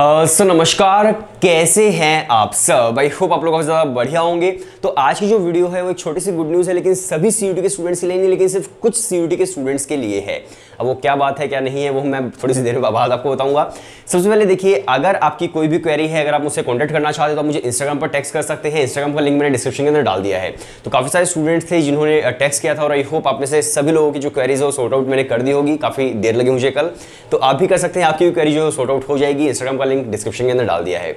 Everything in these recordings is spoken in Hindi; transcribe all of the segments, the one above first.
सो uh, नमस्कार। कैसे हैं आप सब? आई होप आप लोग बहुत ज़्यादा बढ़िया होंगे। तो आज की जो वीडियो है, वो एक छोटी सी गुड न्यूज़ है, लेकिन सभी सीयूटी के स्टूडेंट्स के लिए नहीं, लेकिन सिर्फ़ कुछ सीयूटी के स्टूडेंट्स के लिए है। अब वो क्या बात है, क्या नहीं है, वो मैं थोड़ी सी देर बाद आपको बताऊँगा। सबसे पहले देखिए, अगर आपकी कोई भी क्वेरी है, अगर आप मुझसे कॉन्टैक्ट करना चाहते तो मुझे इंस्टाग्राम पर टेक्स्ट कर सकते हैं। इंस्टाग्राम का लिंक मैंने डिस्क्रिप्शन के अंदर डाल दिया है। तो काफ़ी सारे स्टूडेंट्स थे जिन्होंने टेक्स्ट किया था, और आई होप आप में से सभी लोगों की जो क्वेरीज है, वो सॉर्ट आउट मैंने कर दी होगी। काफ़ी देर लगी मुझे कल। तो आप भी कर सकते हैं, आपकी भी क्वेरी जो सॉर्ट आउट हो जाएगी। इंस्टाग्राम का लिंक डिस्क्रिप्शन के अंदर डाल दिया है।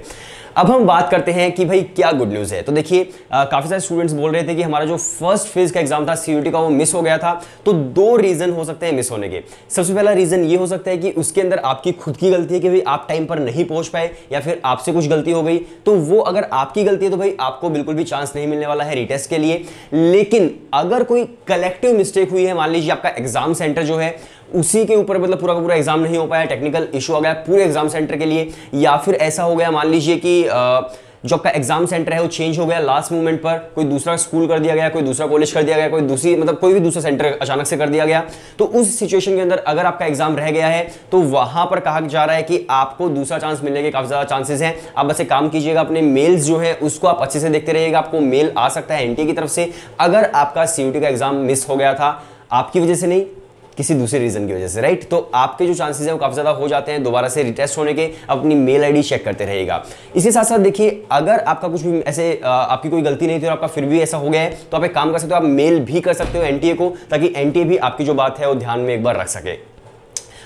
अब हम बात करते हैं कि भाई क्या गुड न्यूज़ है। तो देखिए काफ़ी सारे स्टूडेंट्स बोल रहे थे कि हमारा जो फ़र्स्ट फ़ेज़ का एग्ज़ाम था सीयूटी का वो मिस हो गया था। तो दो रीज़न हो सकते हैं मिस होने के। सबसे पहला रीज़न ये हो सकता है कि उसके अंदर आपकी खुद की गलती है कि भाई आप टाइम पर नहीं पहुँच पाए, या फिर आपसे कुछ गलती हो गई। तो वो अगर आपकी गलती है तो भाई आपको बिल्कुल भी चांस नहीं मिलने वाला है रिटेस्ट के लिए। लेकिन अगर कोई कलेक्टिव मिस्टेक हुई है, मान लीजिए आपका एग्ज़ाम सेंटर जो है उसी के ऊपर मतलब पूरा का पूरा एग्ज़ाम नहीं हो पाया टेक्निकल इशू आ गया पूरे एग्ज़ाम सेंटर के लिए, या फिर ऐसा हो गया, मान लीजिए कि जो आपका एग्ज़ाम सेंटर है वो चेंज हो गया लास्ट मोमेंट पर, कोई दूसरा स्कूल कर दिया गया, कोई दूसरा कॉलेज कर दिया गया, कोई दूसरी मतलब कोई भी दूसरा सेंटर अचानक से कर दिया गया तो उस सिचुएशन के अंदर अगर आपका एग्ज़ाम रह गया है तो वहाँ पर कहा जा रहा है कि आपको दूसरा चांस मिलने के काफ़ी ज़्यादा चांसेस हैं। आप बस एक काम कीजिएगा, अपने मेल्स जो है, उसको आप अच्छे से देखते रहिएगा, आपको मेल आ सकता है एनटी की तरफ़ से। अगर आपका सीयूटी का एग्ज़ाम मिस हो गया था, आपकी वजह से नहीं किसी दूसरे रीजन की वजह से राइट तो आपके जो चांसेस है वो काफ़ी ज़्यादा हो जाते हैं दोबारा से रिटेस्ट होने के, अपनी मेल आईडी चेक करते रहेगा। इसी साथ साथ देखिए, अगर आपका कुछ भी ऐसे आपकी कोई गलती नहीं थी और आपका फिर भी ऐसा हो गया है तो आप एक काम कर सकते हो, आप मेल भी कर सकते हो एनटीए को, ताकि एनटीए भी आपकी जो बात है वो ध्यान में एक बार रख सके।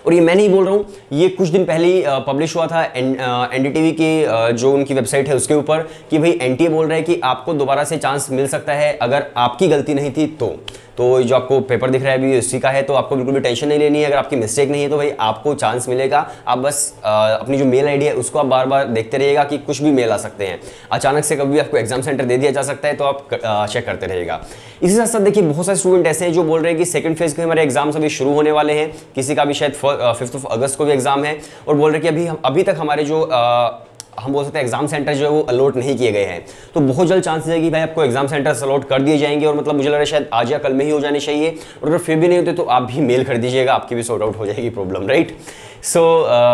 और ये मैं नहीं बोल रहा हूँ, ये कुछ दिन पहले ही पब्लिश हुआ था एन डी की जो उनकी वेबसाइट है उसके ऊपर, कि भाई एनटीए बोल रहा है कि आपको दोबारा से चांस मिल सकता है अगर आपकी गलती नहीं थी तो। तो जो आपको पेपर दिख रहा है अभी उसी का है तो आपको बिल्कुल भी टेंशन नहीं लेनी है। अगर आपकी मिस्टेक नहीं है तो भाई आपको चांस मिलेगा। आप बस आ, अपनी जो मेल आईडी है उसको आप बार बार देखते रहिएगा कि कुछ भी मेल आ सकते हैं। अचानक से कभी आपको एग्ज़ाम सेंटर दे दिया जा सकता है तो आप चेक करते रहेगा इसी साथ साथ देखिए बहुत सारे स्टूडेंट ऐसे हैं जो बोल रहे हैं कि सेकंड फ़ेज़ के हमारे एग्ज़ाम्स अभी शुरू होने वाले हैं। किसी का भी शायद फिफ्थ ऑफ़ अगस्त को भी एग्ज़ाम है। और बोल रहे हैं कि अभी अभी तक हमारे जो हम बोल सकते हैं एग्ज़ाम सेंटर जो है वो अलॉट नहीं किए गए हैं। तो बहुत जल्द चांसेस है कि भाई आपको एग्ज़ाम सेंटर अलॉट कर दिए जाएँगे और मतलब मुझे लग रहा है शायद आज या कल में ही हो जाने चाहिए। और अगर फिर भी नहीं होते तो आप भी मेल कर दीजिएगा आपकी भी सॉर्ट आउट हो जाएगी प्रॉब्लम राइट सो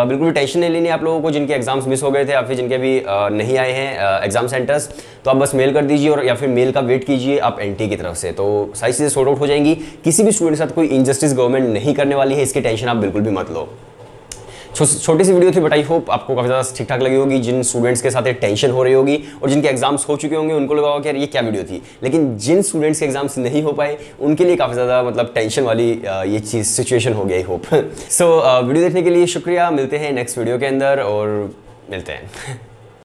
बिल्कुल भी टेंशन नहीं लेनी आप लोगों को जिनके एग्ज़ाम्स मिस हो गए थे या फिर जिनके भी uh, नहीं आए हैं एग्ज़ाम uh, सेंटर्स तो आप बस मेल कर दीजिए और या फिर मेल का वेट कीजिए आप एन की तरफ़ से। तो सारी चीज़ें सॉर्ट आउट हो जाएँगी। किसी भी स्टूडेंट के साथ कोई इनजस्टिस गवर्नमेंट नहीं करने वाली है इसकी टेंशन आप बिल्कुल भी मत लो। छोटी सी वीडियो थी बट आई होप आपको काफ़ी ज़्यादा ठीक ठाक लगी होगी, जिन स्टूडेंट्स के साथ टेंशन हो रही होगी और जिनके एग्ज़ाम्स हो चुके होंगे, उनको लगा होगा कि यार ये क्या वीडियो थी। लेकिन जिन स्टूडेंट्स के एग्ज़ाम्स नहीं हो पाए, उनके लिए काफ़ी ज़्यादा मतलब टेंशन वाली ये चीज़ सिचुएशन हो गई आई होप सो वीडियो देखने के लिए शुक्रिया, मिलते हैं नेक्स्ट वीडियो के अंदर और मिलते हैं।